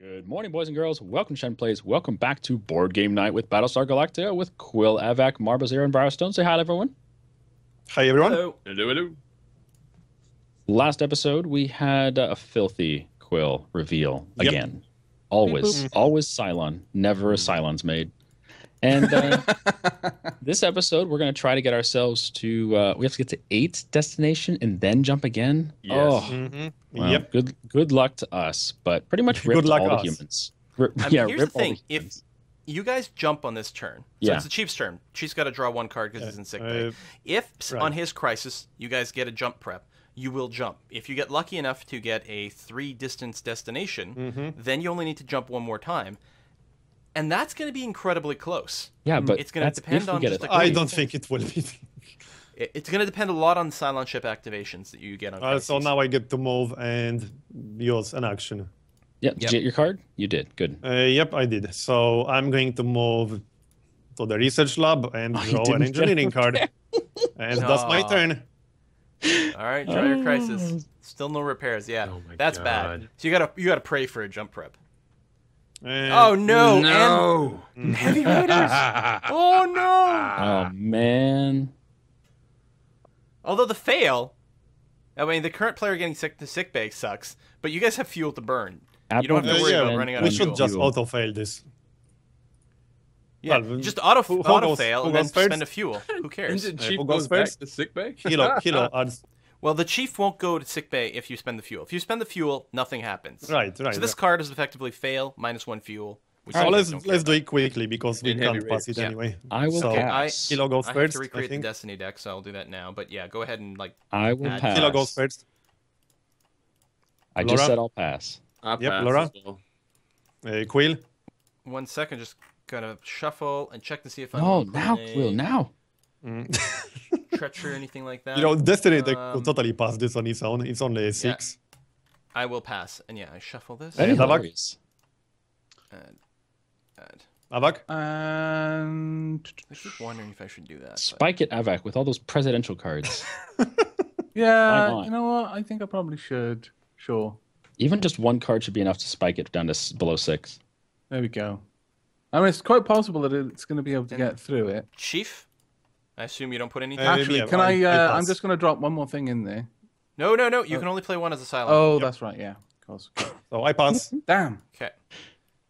Good morning, boys and girls. Welcome to Shen Plays. Welcome back to Board Game Night with Battlestar Galactica with Quill, Aavak, Marbozir, and Briarstone. Say hi to everyone. Hi everyone. Hello. Hello, hello. Last episode, we had uh, a filthy Quill reveal Yep. again. Always, always Cylon. Never a Cylon's made. And uh, this episode, we're going to try to get ourselves to, uh, we have to get to eight destination and then jump again. Yes. Oh, Mhm. well, Yep. Good, good luck to us, but pretty much Good rip luck all the us. humans. Rip, I mean, yeah, here's the all thing. If you guys jump on this turn, so Yeah. it's the Chief's turn. Chief's got to draw one card because he's in sick bay. Uh, if right. on his crisis you guys get a jump prep, you will jump. If you get lucky enough to get a three distance destination, Mm-hmm. then you only need to jump one more time, and that's going to be incredibly close. Yeah, but it's gonna depend on get just it. a- I don't think it will be. It's going to depend a lot on the Cylon ship activations that you get on. Uh, so now I get to move and use an action. Yeah, did Yep. you get your card? You did. Good. Uh, yep, I did. So I'm going to move to the research lab and Oh, draw an engineering card. and that's my turn. All right, draw your Oh. crisis. Still no repairs. Yeah, Oh my that's God. bad. So you gotta you gotta pray for a jump prep. And Oh no! No. And heavy raiders. oh no! Oh man. Although the fail, I mean, the current player getting sick to sick bay sucks, but you guys have fuel to burn. You don't have to worry yeah, about running out we of fuel. We should just auto fail this. Yeah, Well, just auto who- who auto goes- fail and then first? spend a fuel. Who cares? Engine Uh, chief who goes goes back first? to sick bay. Kilo, kilo adds. Well, the chief won't go to sick bay if you spend the fuel. If you spend the fuel, nothing happens. Right, right. So this card is effectively fail minus one fuel. Which So let's don't let's do it quickly because we can't pass raiders, it yeah. anyway. I will So, Okay, I- pass. Kilo goes I have first. to recreate the. Destiny deck, so I'll do that now. But yeah, go ahead and like. I will Add- pass. Kilo goes first. I just said I'll pass. I Yep, pass Laura? as well. Uh, Quill. One second, just gonna shuffle and check to see if I'm. Oh, now, Quill, now. Mm. treachery or anything like that. you know, Destiny deck Um, could totally pass this on its own. It's only a six. I will pass. And yeah, I shuffle this. That is Tabak? hilarious. Add, add. Aavak. And I keep wondering if I should do that. but- Spike it, Aavak, with all those presidential cards. yeah, you know what? I think I probably should. Sure. Even just one card should be enough to spike it down to below six. There we go. I mean, it's quite possible that it's going to be able to And- get through it. Chief, I assume you don't put anything. Uh, Actually, yeah, can I- I? I Uh, I'm just going to drop one more thing in there. no, no, no. You can only play one as a Cylon. Oh, that's right. Yeah, of course. So I pass. Damn. Okay.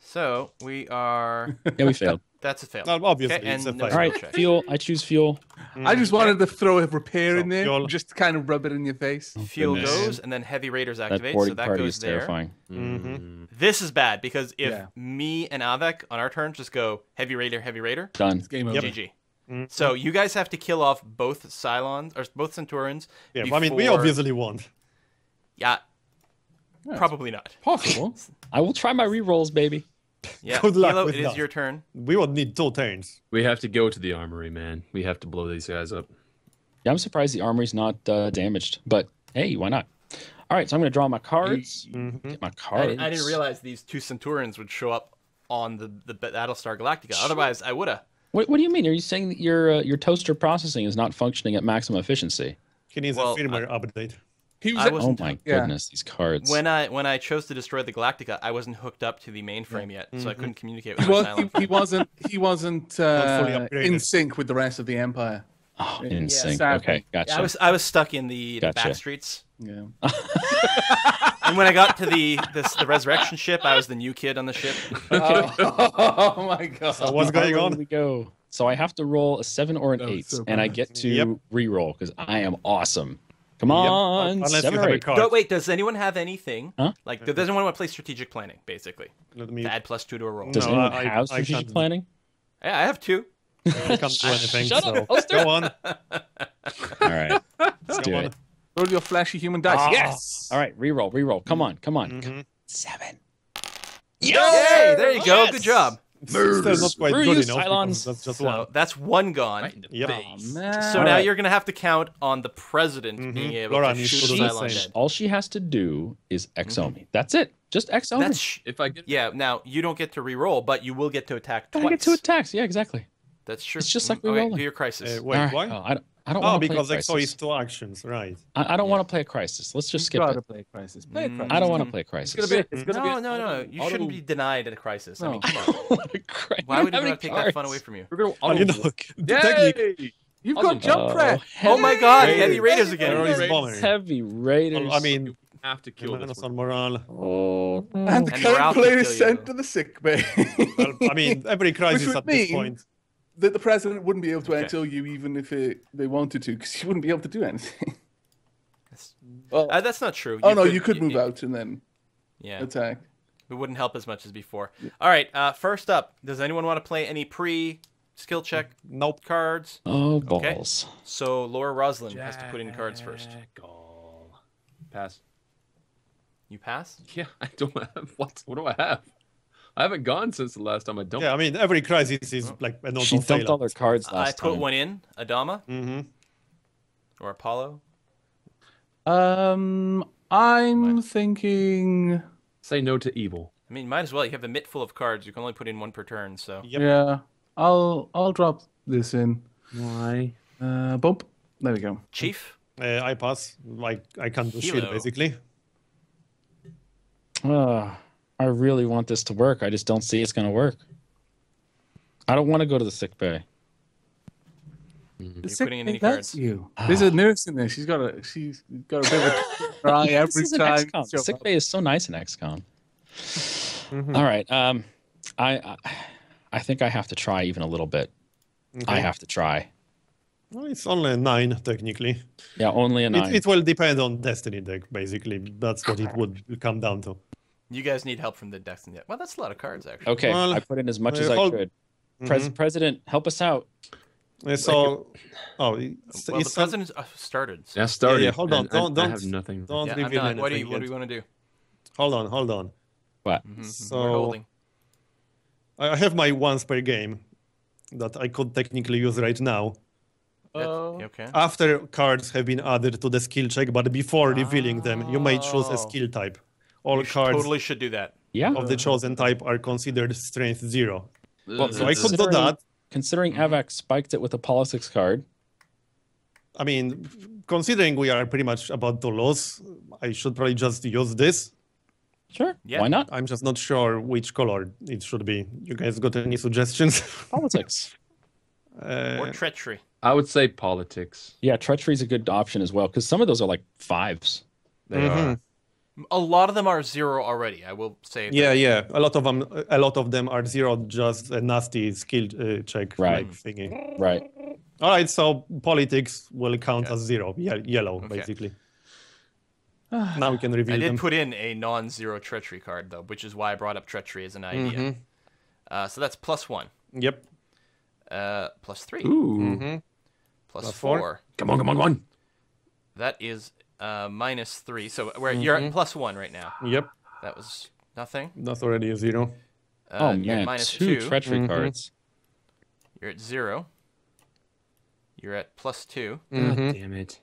So we are. Yeah, we failed. That's a fail. Well, obviously, Okay, it's and a no fail. all right, check. fuel. I choose fuel. I just wanted to throw a repair So, in there, you'll- just to kind of rub it in your face. Fuel goodness. goes, and then heavy raiders activate. boarding So that party goes is there. terrifying. Mm-hmm. This is bad because if Yeah. me and Aavak on our turn just go heavy raider, heavy raider, Done. It's Game over. GG. Mm. So you guys have to kill off both Cylons or both Centurions. Yeah, I mean, we before- obviously won. Yeah, Yeah, probably not. Possible. I will try my re-rolls, baby. Yeah, Good luck Helo, with it is that. your turn. We will need two turns. We have to go to the armory, man. We have to blow these guys up. Yeah, I'm surprised the armory's not uh, damaged, but hey, why not? All right, so I'm going to draw my cards. Mhm. Get my I, cards. I didn't realize these two Centurions would show up on the the Battlestar Galactica. Otherwise, I woulda. What, what do you mean? Are you saying that your uh, your toaster processing is not functioning at maximum efficiency? He needs Well, a firmware update. He was. I Oh my yeah. goodness, these cards. When I when I chose to destroy the Galactica, I wasn't hooked up to the mainframe yet, so I couldn't communicate with he, my he, he wasn't. He wasn't uh, in sync with the rest of the empire. oh, in sync. sadly. Okay, gotcha. I was I was stuck in the, the back streets, Yeah. and when I got to the this, the resurrection ship, I was the new kid on the ship. okay. Oh, oh my god. So what's going on? we go. So I have to roll a seven or an That eight, so and I get to Yep. re-roll because I am awesome. Come on, Unless you seven have or eight. card. Go, wait, does anyone have anything? Huh? Like, does anyone want to play strategic planning, basically? Let me. Add plus two to a roll. Does No, anyone I- have I strategic can't- planning? Yeah, I have two. I can't do anything. Shut so up, Oster. go on. All right, let's Go do on. it. Roll your flashy human dice. Ah. Yes. All right, re-roll, re-roll. Come on, come on. Mhm. Seven. Yay! There you go. Good job. It's still not quite Screw good you, enough. That's just So one. that's one gone. Right Yep. Oh. So All now right. you're gonna have to count on the president Mhm. being able Laura to shoot to the Cylon All she has to do is XO me. That's it. Just XO me. Sh- If I get yeah. Now you don't get to re-roll, but you will get to attack I get two attacks. Yeah, exactly. That's true. It's just like okay, re-rolling. do your crisis. Uh, wait, All right. why? Oh, I don't, I don't Oh, want to play because a Exo crisis. is two actions, right? I, I don't want to play a crisis. Let's just You skip gotta it. play Crisis. Play Mm. Crisis. I don't want to play crisis. It's gonna be. It's gonna No, be. no, no. You shouldn't be denied at a crisis. I mean, come on. Why would you want to take any that fun away from you? We're gonna. Well, you know, technically, Yay! You've Awesome. got jump Oh. Oh my God! Hey. Heavy Raiders again. Terrorist bomber. Heavy Raiders. I mean, have to kill this one. on morale. oh, And the And current morale player is sent to the sick bay. Well, I mean, every crisis at this point. That the president wouldn't be able to Okay. exile you even if it, they wanted to, because you wouldn't be able to do anything. That's- well, Uh, that's not true. oh no, you could move out and then Yeah, attack. it wouldn't help as much as before. All right. Uh, first up, does anyone want to play any pre skill check Nope. cards? oh Okay. balls. So Laura Roslin has to put in cards first. Jackal. Pass. You pass. Yeah, I don't have what. What do I have? I haven't gone since the last time I dumped. Yeah, I mean, every crisis is like an She auto dumped all their cards last I put time. one in Adama hmm or Apollo. Um, I'm thinking, Say no to evil. I mean, might as well. You have a mitt full of cards. You can only put in one per turn. So Yep. yeah, I'll I'll drop this in. Why? Uh, bump. There we go. Chief. Uh, I pass. Like I can't do shit Helo. basically. Ah, I really want this to work. I just don't see it's going to work. I don't want to go to the sick bay. The You're putting in any that's cards. you. There's a nurse in there. She's got a she's got a bit of a eye This every is an time. XCOM. Sick up. bay is so nice in XCOM. Mhm. All right. Um, I, I I think I have to try even a little bit. I have to try. Well, it's only a nine technically. Yeah, only a nine. It, it will depend on Destiny deck. Basically, that's what it would come down to. You guys need help from the Destiny. Well, that's a lot of cards actually. okay, Well, I put in as much uh, as I hold- could. Pres- President, help us out. Uh, all. oh, it's, Well, the it's some- president's uh, started. so- Yeah, started. yeah, hold on, and I- don't- I, don't- have nothing. don't Yeah, I'm reveal not. What do you anything What do you want to do? Hold on, hold on. What? Mhm, mhm, So- holding. I I have my once per game that I could technically use right now. That's- Oh. okay. After cards have been added to the skill check, but before revealing them, you may choose Oh. a skill type. All You cards totally should do that. Yeah. of the chosen type are considered strength zero. Well, So I could do Considering- that. Considering Mm-hmm. Avax spiked it with a politics card, I mean, considering we are pretty much about to lose, I should probably just use this. sure. Yeah. Why not? I'm just not sure which color it should be. You guys got any suggestions? Politics. Or uh, treachery. I would say politics. yeah, treachery is a good option as well because some of those are like fives. They Mhm. are. A lot of them are zero already. I will say. that. yeah, yeah. A lot of them, a lot of them are zero, just a nasty skill uh, check Right. like thingy. Right. All right, so politics will count Okay. as zero, ye- yellow, Okay. basically. now we can reveal it. I did them. put in a non-zero treachery card though, which is why I brought up treachery as an idea. Mhm. Uh, so that's plus one, Yep. uh, plus three, Ooh. hmm plus Plus four. four. Come on, come on, come on. That is uh, minus three. So where you're at plus one right now. Yep. That was nothing. That's already a zero. Uh, oh you're man, minus two, two. treachery Mhm. cards. You're at zero. You're at plus two. God Mhm. damn it.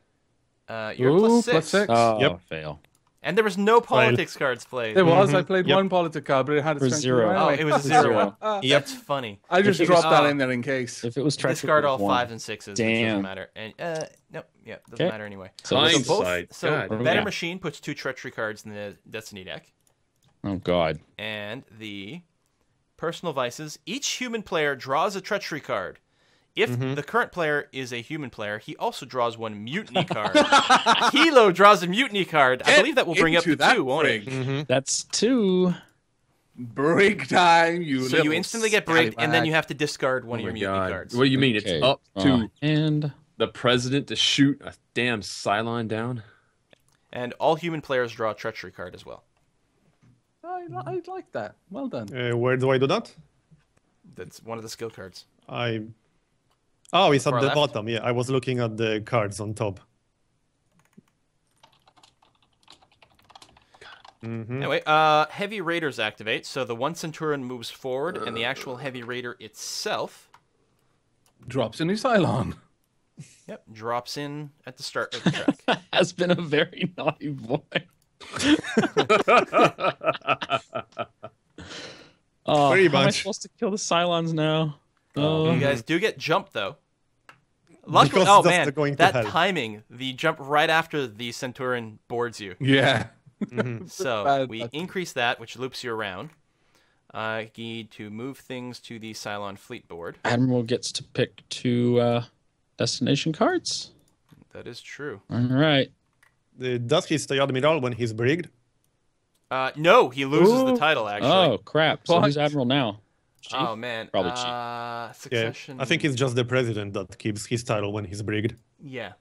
Uh, you're at Ooh, plus six. plus six. Oh, Yep. fail. And there was no politics cards played. There was. I Mhm. played Yep. one politics card, but it had a For strength zero. zero. Oh, it was a zero. zero. Yep. That's funny. I just If it was- dropped that Ah. in there in case. If it was treachery, Discard all one. fives and sixes. Which doesn't Damn. matter. And uh, no, yeah, doesn't Okay. matter anyway. So Fine. this is- both, so God. Better Yeah. Machine puts two treachery cards in the Destiny deck, oh god. and the Personal Vices. Each human player draws a treachery card. If Mm-hmm. the current player is a human player, he also draws one mutiny card. Helo draws a mutiny card. I believe that will bring up into to that two, won't it? ring. That's two. Break time, you. So you instantly get bricked, and then you have to discard one Oh of your my mutiny God. cards. What do you mean? Okay. It's up to Uh, and the president to shoot a damn Cylon down? And all human players draw a treachery card as well. I, I like that. Well done. Uh, where do I do that? That's one of the skill cards. I. Oh, it's at the left? bottom. Yeah, I was looking at the cards on top. hmm Anyway, uh, Heavy Raiders activate. So the one Centurion moves forward, and the actual Heavy Raider itself, Drops a new Cylon. Yep, drops in at the start of the track. has been a very naughty boy. Oh, Pretty how am I supposed to kill the Cylons now? Oh, you guys do get jumped though. Luckily, Because oh man, going that timing, the jump right after the Centurion boards you. Yeah. So we increase that, which loops you around. I need to move things to the Cylon fleet board. Admiral gets to pick two uh, destination cards. That is true. All right. Uh, Does he stay admiral when he's brigged? Uh, no, he loses the title actually. Oh crap! So What? who's admiral now? Chief? Oh man, Probably cheap. uh, Yeah. I think it's just the president that keeps his title when he's brigged. yeah.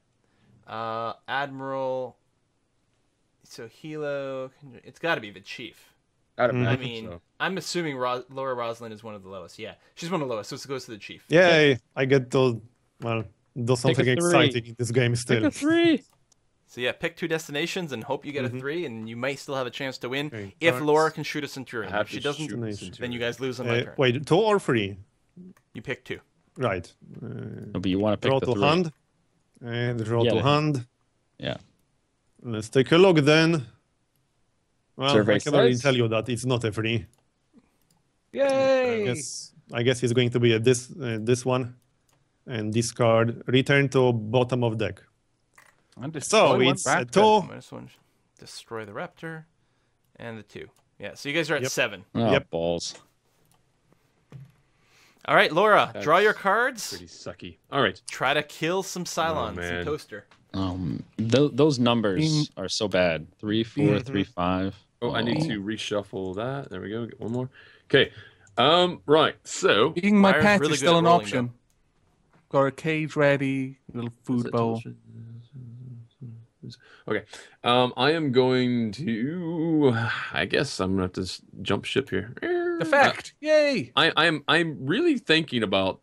Uh, Admiral. So Helo, it's got to be the chief. I'd Mm. I mean, so. I'm assuming Ro- Laura Roslin is one of the lowest. Yeah, she's one of the lowest, so it goes to the chief. Yay! I get to well do something exciting in this game still. Pick still. a three. So yeah, pick two destinations and hope you get a three, and you might still have a chance to win Okay, if cards. Laura can shoot a I Centurion. have If she doesn't, shoot Nice. this into then you guys lose on my Uh, turn. wait, two or three? You pick two. Right. Uh, No, but you want to pick draw the to three. hand. And draw Yeah, to hand. Yeah. Let's take a look then. Well, Survey I can already says- tell you that it's not a free. I Yay! guess I guess it's going to be a this uh, this one, and discard. Return to bottom of deck. And So one it's a raptor. two. Minus one, destroy the Raptor, and the two. Yeah, so you guys are at Yep. seven. Oh, Yep. balls. All right, Laura, draw your cards. Pretty sucky. All right. Try to kill some Cylons, some man. toaster. Um, th- those numbers Being- are so bad. Three, four, Mhm. three, five. Oh, I need to reshuffle that. There we go. Get one more. Okay. Um. Right. So. Being my Myra's pet really is still at an rolling, option. Got a cage ready, little food bowl. Okay. Um. I am going to. I guess I'm gonna have to jump ship here. The Effect! Yay! I, I'm I'm really thinking about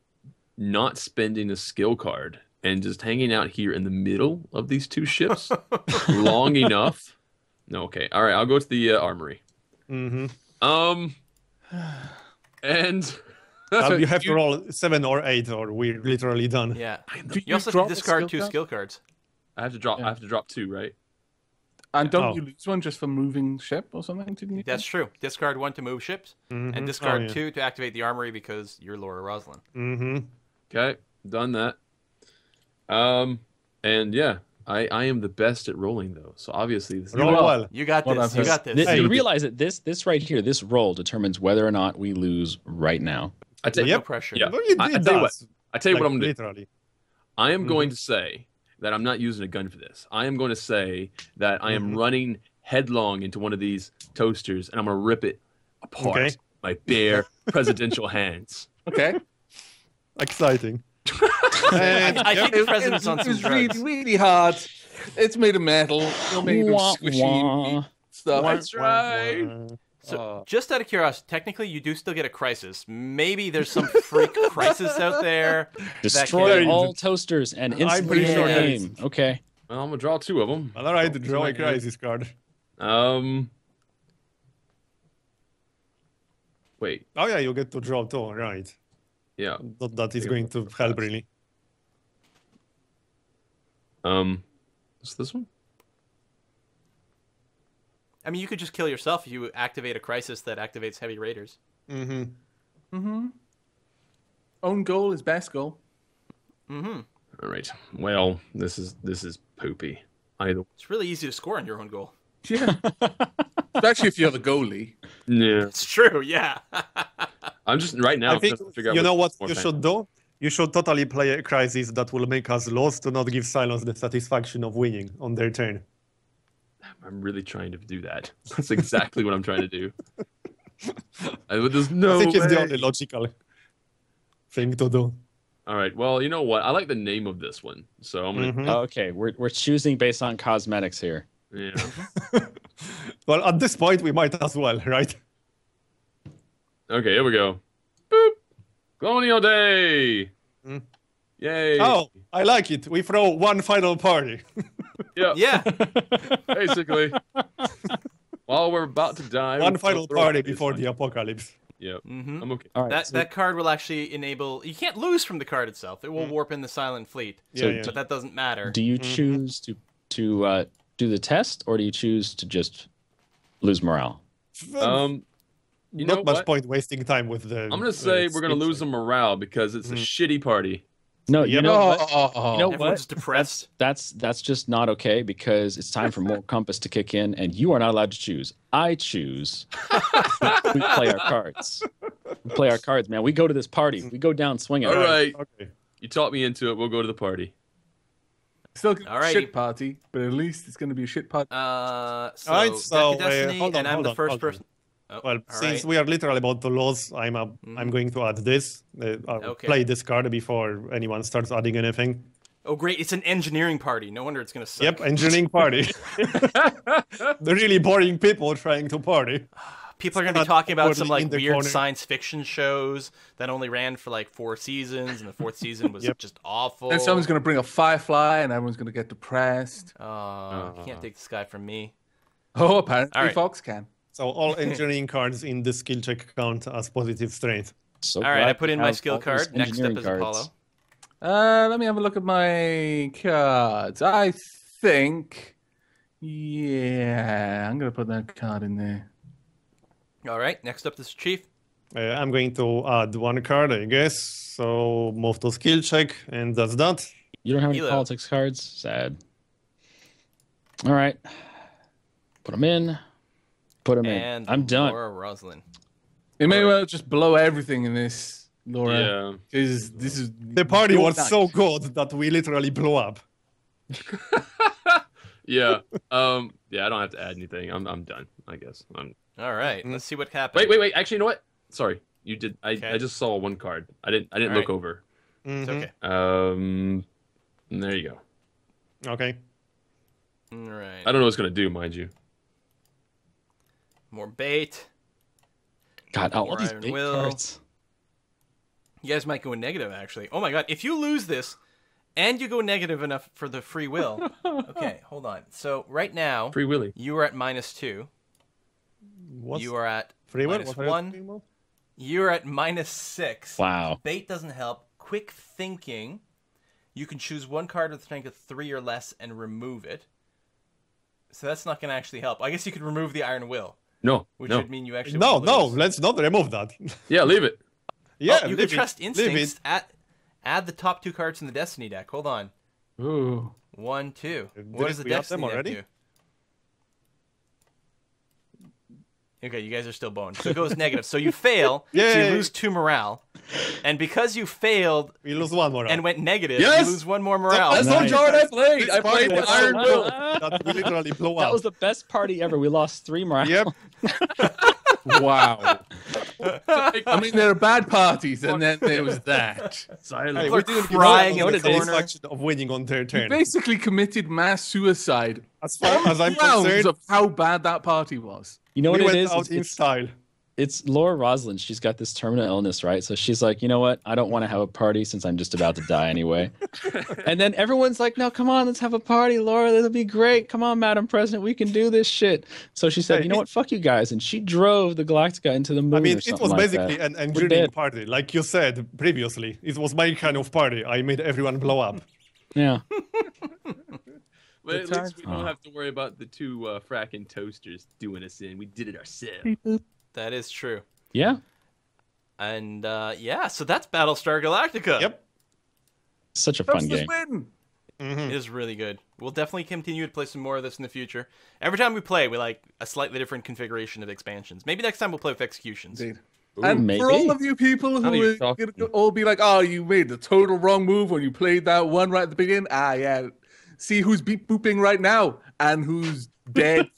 not spending a skill card and just hanging out here in the middle of these two ships long enough. No, okay, all right. I'll go to the uh, armory. hmm Um, and Uh, you have to roll seven or eight, or we're literally done. Yeah. Do You also have to discard skill two card? skill cards. I have to drop. Yeah. I have to drop two, right? And don't Oh. you lose one just for moving ship or something? Didn't you? That's true. Discard one to move ships, Mhm. and discard oh, yeah. two to activate the armory because you're Laura Roslin. hmm Okay, done that. Um, and yeah, I I am the best at rolling though. So obviously this. Roll will. well. You got Well, this. You got this. Hey. you realize that this this right here, this roll determines whether or not we lose right now. I tell, No pressure. Yeah. Well, it, I- I it tell you what. I tell you what I'm gonna do. literally. I am Mhm. going to say that I'm not using a gun for this. I am going to say that I am Mhm. running headlong into one of these toasters and I'm going to rip it apart Okay. with my bare presidential hands. Okay. Exciting. I, and, I think yep, the president's on It some was drugs. really, really hard. It's made of metal. You're made of squishy wah. stuff. That's right. So, Uh, just out of curiosity, technically, you do still get a crisis. Maybe there's some freak crisis out there. Destroy can- all toasters and I'm instantly pretty sure the there game. Okay. Well, I'm going to draw two of them. Well, all right, Oh, draw a isn't crisis card. Um. Wait. Oh yeah, you get to draw two, right? Yeah. Not that is going to help really. Um. What's this one? I mean, you could just kill yourself if you activate a crisis that activates heavy raiders. Mm-hmm. Mm-hmm. Own goal is best goal. Mm hmm All right. Well, this is this is poopy. Either. It's really easy to score on your own goal. Yeah. Especially if you're the goalie. Yeah. It's true, yeah. I'm just right now. I think to figure out you know what you time. should do. You should totally play a crisis that will make us lose to not give Cylons the satisfaction of winning on their turn. I'm really trying to do that. That's exactly what I'm trying to do. I, but there's no I think it's the only logical thing to do. All right. Well, you know what? I like the name of this one, so I'm gonna. Mhm. Okay, we're we're choosing based on cosmetics here. Yeah. Well, at this point, we might as well, right? Okay. Here we go. Boop. Colonial Day. Mm. Yay. Oh, I like it. We throw one final party. Yeah. yeah. Basically. While we're about to die. one final party before the apocalypse. Yep. Mm-hmm. I'm okay. All right. That so, that card will actually enable. You can't lose from the card itself. It will warp in the Cylon fleet, So yeah, yeah. but that doesn't matter. do you Mhm. choose to to uh, do the test or do you choose to just lose morale? Um. You Not know much what? point wasting time with the. I'm gonna say uh, we're gonna speech. lose the morale because it's a Mhm. shitty party. No, you Yep. know what? Oh, You know Everyone's what? depressed. That's that's just not okay because it's time for more compass to kick in, and you are not allowed to choose. I choose. we play our cards. We play our cards, man. We go to this party. We go down swinging. All right. Okay. You taught me into it. We'll go to the party. Still a Alrighty. shit party, but at least it's going to be a shit party. Uh, so, Alright, so, Destiny, hold on, and I'm hold the first on. person. Oh, Well, since right. we are literally about to lose, I'm a, I'm going to add this. Uh, Okay. play this card before anyone starts adding anything. Oh, great! It's an engineering party. No wonder it's gonna suck. Yep, engineering party. the really boring people trying to party. People are gonna be talking about some like weird corner. science fiction shows that only ran for like four seasons, and the fourth season was Yep. just awful. Then someone's going to bring a firefly, and everyone's going to get depressed. Oh, you can't Uh. take this guy from me. Oh, apparently Alright. Fox can. So all engineering cards in the skill check count as positive strength. So All right, I put in my skill card. Next up is cards. Apollo. Uh, let me have a look at my cards. I think, yeah, I'm going to put that card in there. All right, next up is Chief. Uh, I'm going to add one card, I guess. So move to skill check, and that's that. You don't have any Helo. politics cards? Sad. All right. Put them in. Put them And in. I'm done. Laura Roslin. You may well just blow everything in this, Laura. Yeah. Because this is The party was night. so good that we literally blew up. Yeah. Um. Yeah. I don't have to add anything. I'm. I'm done. I guess. I'm. All right, Mm. let's see what happens. Wait. Wait. Wait. Actually, you know what? Sorry. You did. I. Okay. I just saw one card. I didn't. I didn't All look right. over. It's Mhm. okay. Um. There you go. Okay. All right. I don't know what's gonna do, mind you. More bait. God, oh, all these big Will. cards. You guys might go negative, actually. Oh my god, if you lose this and you go negative enough for the free will. okay, hold on. So, right now, Free Willy. you are at minus two. What's You are at free will? minus one. You're at minus six. Wow. Bait doesn't help. Quick thinking. You can choose one card with strength of three or less and remove it. So that's not going to actually help. I guess you could remove the Iron Will, No. which no. would mean you actually No, no, let's not remove that. Yeah. Leave it. yeah, oh, you leave can trust it, leave instincts. it. Add, add the top two cards in the Destiny deck. Hold on. Ooh. One, two. Didn't What does the we have them Destiny deck already? do? Okay, you guys are still boned. So it goes negative. So you fail. So you lose two morale. And because you failed We lose one morale. and went negative, Yes! you lose one more morale. That's Nice. what card I played. I played party the Iron good Will. that we literally blew That up. was the best party ever. We lost three morale. Yep. Wow. I mean, there are bad parties, and then there was that. Silent. Hey, we are didn't crying in on the the corner. satisfaction of winning on their You turn. basically committed mass suicide. As far as I'm concerned, of how bad that party was. You know we what it is? out It's, in it's, style. it's Laura Roslin. She's got this terminal illness, right? So she's like, you know what? I don't want to have a party since I'm just about to die anyway. and then everyone's like, no, come on, let's have a party, Laura. That'll be great. Come on, Madam President, we can do this shit. So she said, Hey, you know it- what? Fuck you guys. And she drove the Galactica into the moon. I mean, it was basically that. an engineering party, like you said previously. It was my kind of party. I made everyone blow up. Yeah. But at least we don't times. have to worry about the two uh, fracking toasters doing us in. We did it ourselves. That is true. Yeah. And uh, yeah, so that's Battlestar Galactica. Yep. Such a fun Toasters game. win. Mhm. It is really good. We'll definitely continue to play some more of this in the future. Every time we play, we like a slightly different configuration of expansions. Maybe next time we'll play with executions. Indeed. Ooh, and maybe. for all of you people who you are talk- gonna all be like, "Oh, you made the total wrong move when you played that one right at the beginning," ah, yeah. See who's beep booping right now and who's dead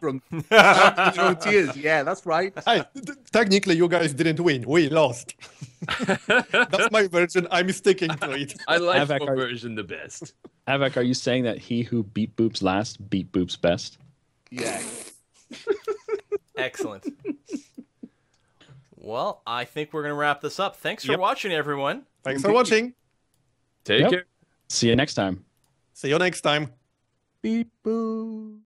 from from tears. Yeah, that's right. Hey, th- technically, you guys didn't win. We lost. That's my version. I'm sticking to it. I like Havoc, my are- version the best. Aavak, are you saying that he who beat boops last beat boops best? Yeah. Excellent. well, I think we're going to wrap this up. Thanks for Yep. watching, everyone. Thanks for watching. Take Yep. care. See you next time. See you next time. Beep boo.